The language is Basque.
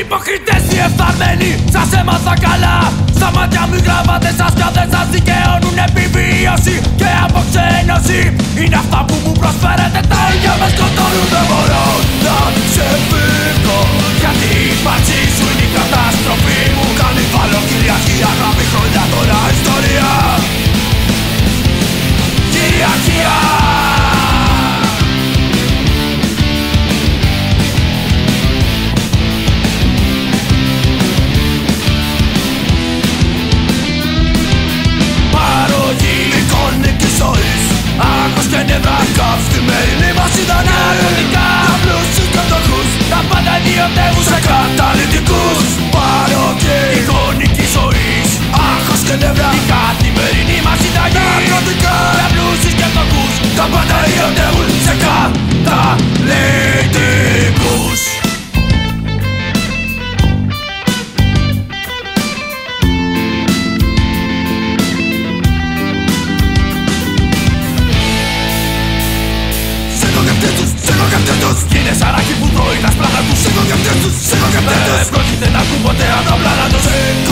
Υποκριτές οι εφθαρμένοι Σας έμαθα καλά. Στα μάτια μου γράβατε σας πια δεν σας Deus é católico Nie zaraki puto i na splana tu Sego nie wdęcu, sego nie wdęcu Sego nie wdęcu, sego nie wdęcu